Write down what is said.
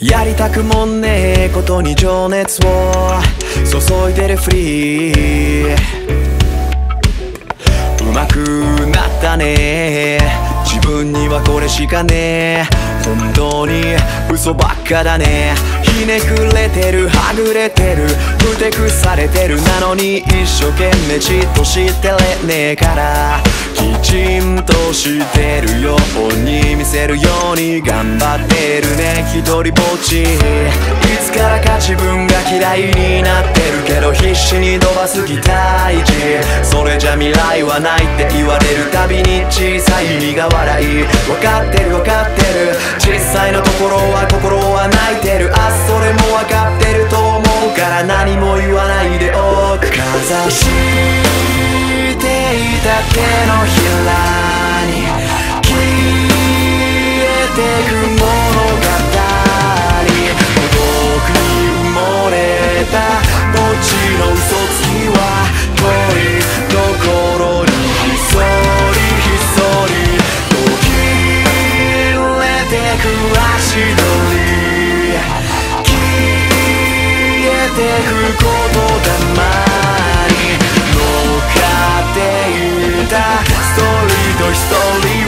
やりたくもねえことに情熱を注いでるフリーうまくなったね。自分にはこれしかねえ。本当に嘘ばっかだね。ひねくれてるはぐれてる。ふてくされてる。なのに一生懸命じっとしてれねえから。きちんとしてるよ。うに見せるように頑張ってる。一人ぼっちいつからか自分が嫌いになってるけど必死に伸ばす期待値それじゃ未来はないって言われるたびに小さい苦笑い分かってる分かってる実際のところは心は泣いてる。あそれも分かってると思うから何も言わないでおくかざしていた手のひらに。消えてく物てくことだまに乗っかっていた。ストーリーと一人